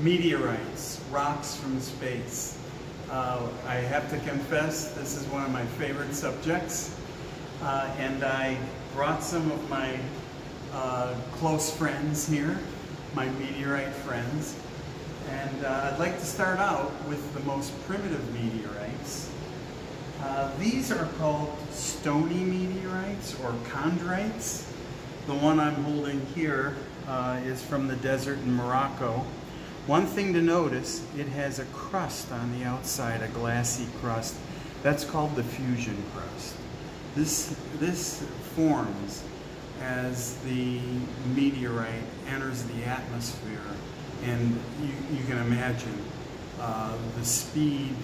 meteorites, rocks from space. Uh, I have to confess, this is one of my favorite subjects. Uh, and I brought some of my uh, close friends here, my meteorite friends. And uh, I'd like to start out with the most primitive meteorites. Uh, these are called stony meteorites or chondrites. The one I'm holding here uh, is from the desert in Morocco. One thing to notice, it has a crust on the outside, a glassy crust. That's called the fusion crust. This, this forms as the meteorite enters the atmosphere and you, you can imagine uh, the speed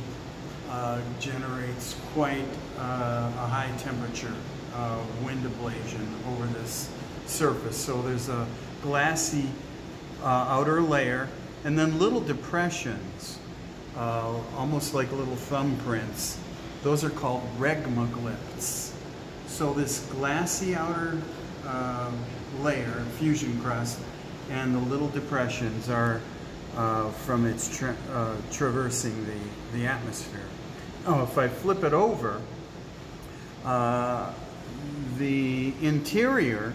uh, generates quite uh, a high temperature uh, wind ablation over this surface. So there's a glassy uh, outer layer and then little depressions, uh, almost like little thumbprints. Those are called regmaglypts. So this glassy outer uh, layer, fusion crust, and the little depressions are uh, from its tra uh, traversing the, the atmosphere. Oh, if I flip it over, uh, the interior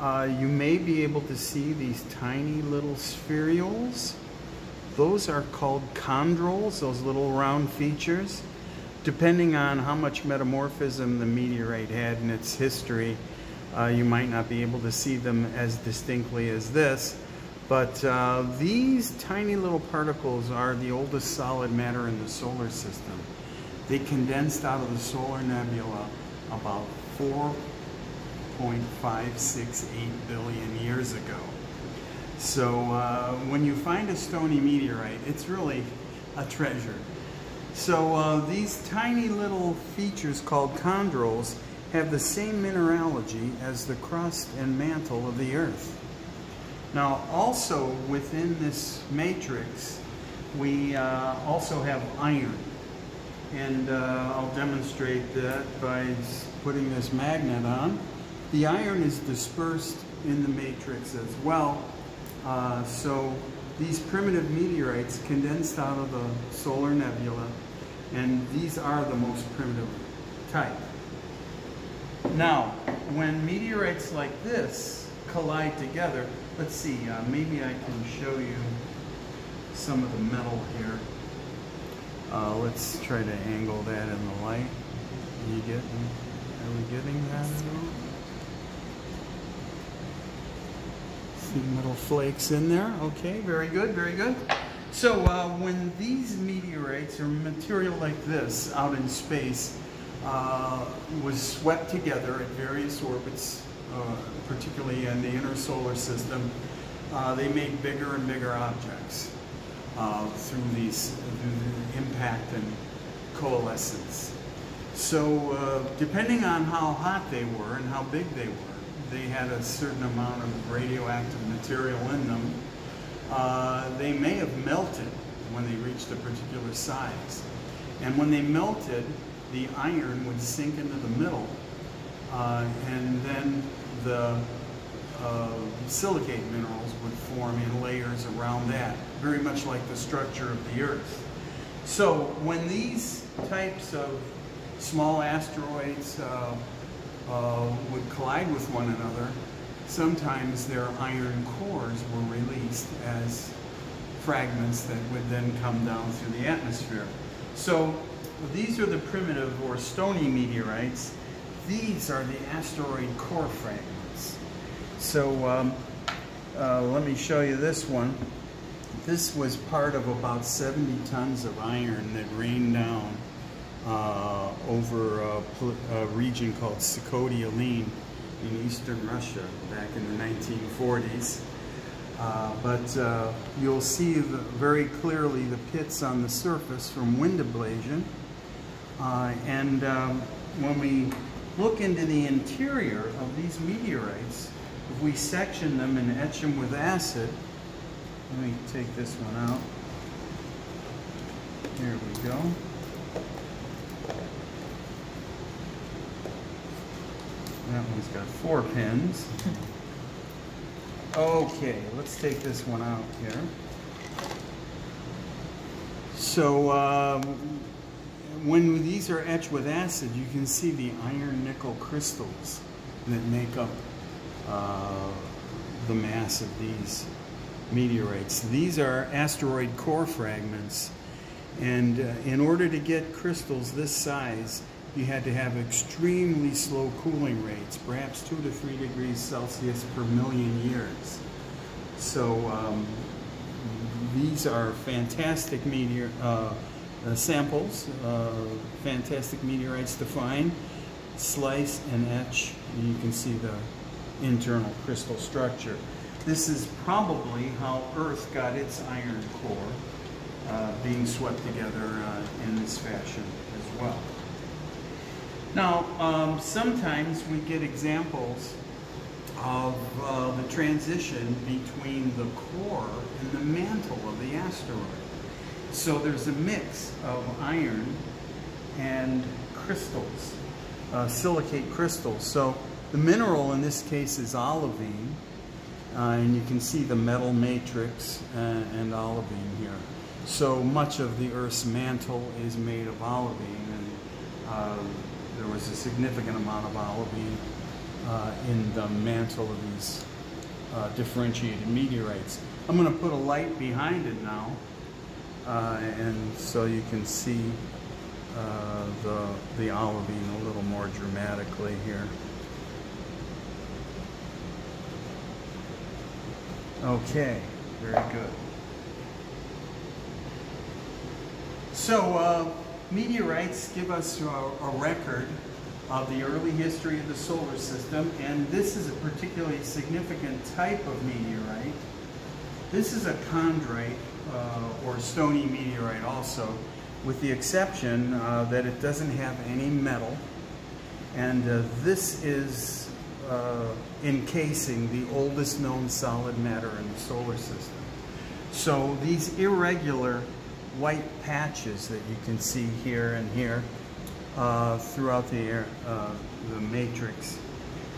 uh, you may be able to see these tiny little spherules. Those are called chondrules, those little round features. Depending on how much metamorphism the meteorite had in its history, uh, you might not be able to see them as distinctly as this. But uh, these tiny little particles are the oldest solid matter in the solar system. They condensed out of the solar nebula about four 1.568 billion years ago. So uh, when you find a stony meteorite, it's really a treasure. So uh, these tiny little features called chondrules have the same mineralogy as the crust and mantle of the Earth. Now also within this matrix, we uh, also have iron. And uh, I'll demonstrate that by putting this magnet on. The iron is dispersed in the matrix as well. Uh, so these primitive meteorites condensed out of the solar nebula, and these are the most primitive type. Now, when meteorites like this collide together, let's see, uh, maybe I can show you some of the metal here. Uh, let's try to angle that in the light. Are you getting, are we getting that at all? Little flakes in there. Okay, very good, very good. So uh, when these meteorites or material like this out in space uh, was swept together at various orbits, uh, particularly in the inner solar system, uh, they made bigger and bigger objects uh, through these through the impact and coalescence. So uh, depending on how hot they were and how big they were, they had a certain amount of radioactive material in them. Uh, they may have melted when they reached a particular size. And when they melted, the iron would sink into the middle, uh, and then the uh, silicate minerals would form in layers around that, very much like the structure of the Earth. So when these types of small asteroids, uh, would collide with one another, sometimes their iron cores were released as fragments that would then come down through the atmosphere. So these are the primitive or stony meteorites. These are the asteroid core fragments. So um, uh, let me show you this one. This was part of about 70 tons of iron that rained down uh, over a, a, region called Sikhote-Alin in eastern Russia back in the 1940s. Uh, but uh, you'll see the, very clearly the pits on the surface from wind ablation. Uh, and um, when we look into the interior of these meteorites, if we section them and etch them with acid, let me take this one out. Here we go. That one's got four pins. Okay, let's take this one out here. So um, when these are etched with acid, you can see the iron nickel crystals that make up uh, the mass of these meteorites. These are asteroid core fragments and uh, in order to get crystals this size you had to have extremely slow cooling rates, perhaps 2 to 3 degrees Celsius per million years. So um, these are fantastic meteor uh, uh, samples, uh, fantastic meteorites to find, slice and etch, and you can see the internal crystal structure. This is probably how Earth got its iron core, uh, being swept together uh, in this fashion as well. Now, um, sometimes we get examples of uh, the transition between the core and the mantle of the asteroid. So there's a mix of iron and crystals, uh, silicate crystals. So the mineral in this case is olivine, uh, and you can see the metal matrix and, uh, and olivine here. So much of the Earth's mantle is made of olivine, and uh, there was a significant amount of olivine uh, in the mantle of these uh, differentiated meteorites. I'm going to put a light behind it now, uh, and so you can see uh, the, the olivine a little more dramatically here. Okay, very good. So, uh, meteorites give us a, a record of the early history of the solar system, and this is a particularly significant type of meteorite. This is a chondrite, uh, or stony meteorite also, with the exception uh, that it doesn't have any metal, and uh, this is uh, encasing the oldest known solid matter in the solar system. So these irregular white patches that you can see here and here uh, throughout the air, uh, the matrix.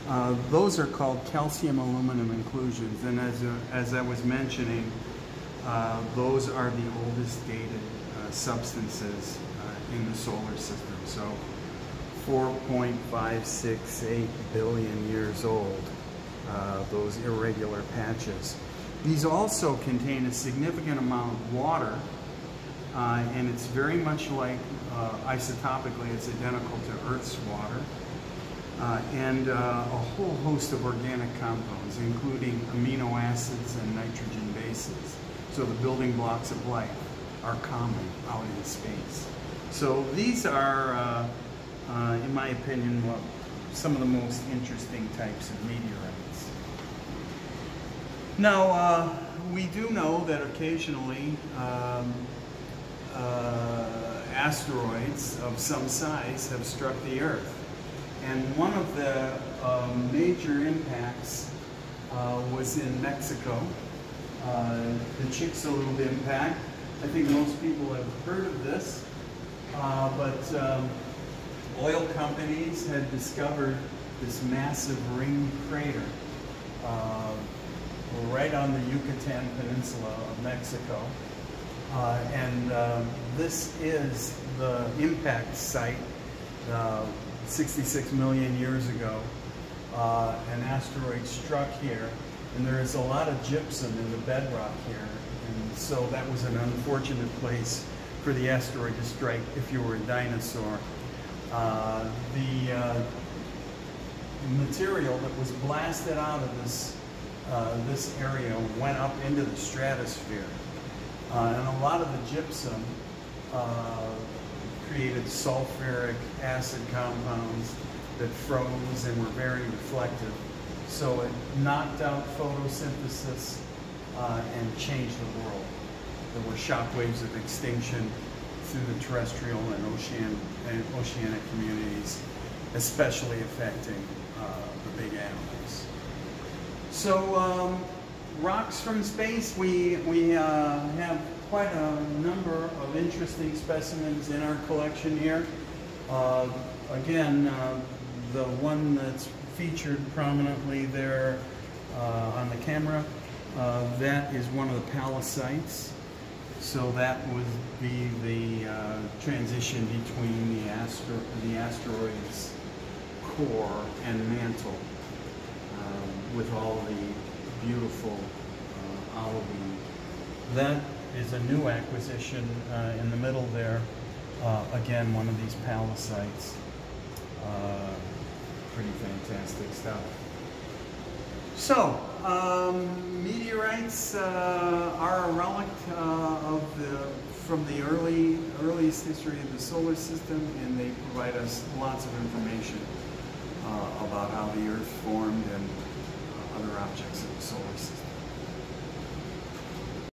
Uh, those are called calcium aluminum inclusions, and as, uh, as I was mentioning, uh, those are the oldest dated uh, substances in the solar system. So 4.568 billion years old, those irregular patches. These also contain a significant amount of water, uh, and it's very much like uh, isotopically, it's identical to Earth's water. Uh, and uh, a whole host of organic compounds, including amino acids and nitrogen bases. So the building blocks of life are common out in space. So these are, uh, uh, in my opinion, well, some of the most interesting types of meteorites. Now, we do know that occasionally um, asteroids of some size have struck the Earth. And one of the um, major impacts uh, was in Mexico, uh, the Chicxulub impact. I think most people have heard of this, uh, but um, oil companies had discovered this massive ring crater uh, right on the Yucatan Peninsula of Mexico. Uh, and uh, this is the impact site uh, 66 million years ago. Uh, an asteroid struck here, and there is a lot of gypsum in the bedrock here. And so that was an unfortunate place for the asteroid to strike if you were a dinosaur. Uh, the uh, material that was blasted out of this, this area went up into the stratosphere. Uh, and a lot of the gypsum uh, created sulfuric acid compounds that froze and were very reflective. So it knocked out photosynthesis uh, and changed the world. There were shock waves of extinction through the terrestrial and, ocean, and oceanic communities, especially affecting uh, the big animals. So um, rocks from space, we, we uh, have quite a number of interesting specimens in our collection here. Uh, again, uh, the one that's featured prominently there uh, on the camera, uh, that is one of the pallasites. So that would be the uh, transition between the, astro- the asteroid's core and mantle with all the beautiful uh, olivine. That is a new acquisition uh, in the middle there. Uh, again, one of these pallasites. Uh, pretty fantastic stuff. So, um, meteorites uh, are a relic uh, of the from the early earliest history of the solar system, and they provide us lots of information about how the Earth formed and other objects of the solar system.